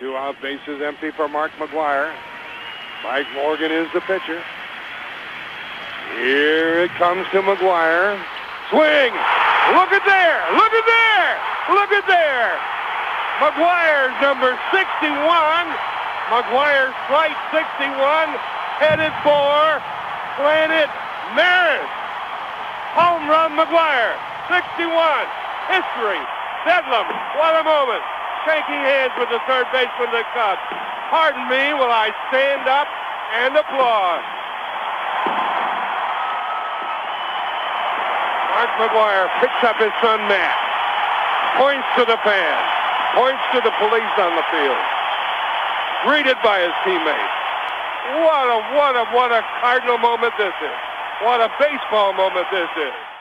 Two out bases empty for Mark McGwire. Mike Morgan is the pitcher. Here it comes to McGwire. Swing! Look at there! Look at there! Look at there! McGwire's number 61. McGwire's flight 61 headed for Planet Maris. Home run McGwire. 61. History. Bedlam. What a moment. Shaking hands with the third baseman of the Cubs. Pardon me while I stand up and applaud. Mark McGwire picks up his son Matt. Points to the fans. Points to the police on the field. Greeted by his teammates. What a, what a, what a Cardinal moment this is. What a baseball moment this is.